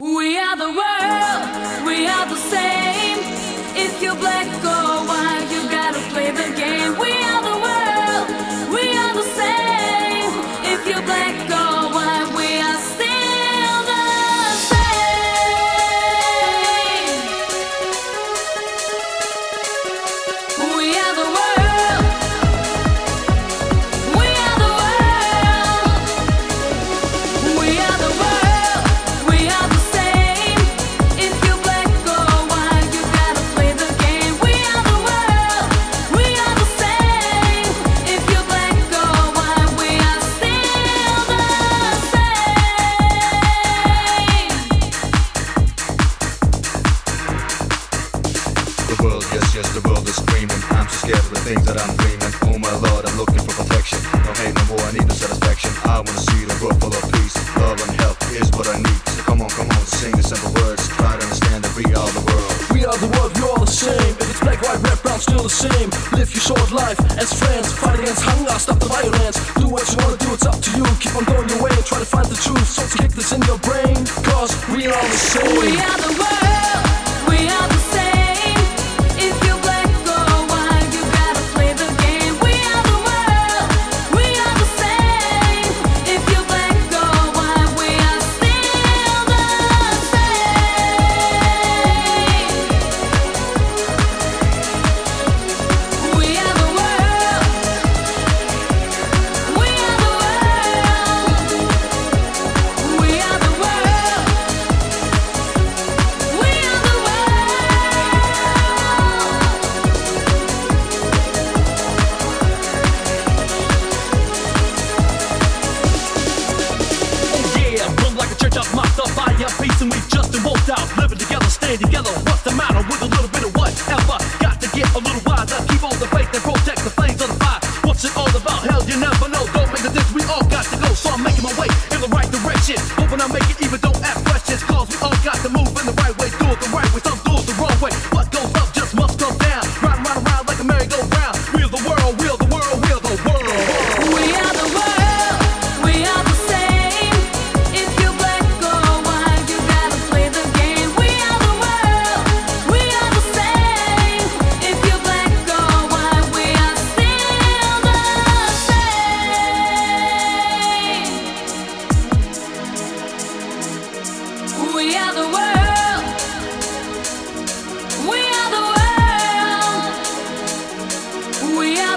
We are the world, we are the same. If you're black, Cause the world is screaming. I'm so scared of the things that I'm dreaming. Oh my lord, I'm looking for protection. No hate no more, I need no satisfaction. I wanna see the world full of peace. Love and help is what I need. So come on, come on, sing the simple words. Try to understand that we are the world. We are the world, we're all the same. If it's black, white, red, brown, still the same. Live your short life as friends. Fight against hunger, stop the violence. Do what you wanna do, it's up to you. Keep on going your way and try to find the truth. So to kick this in your brain. Cause we are the same.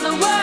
the world.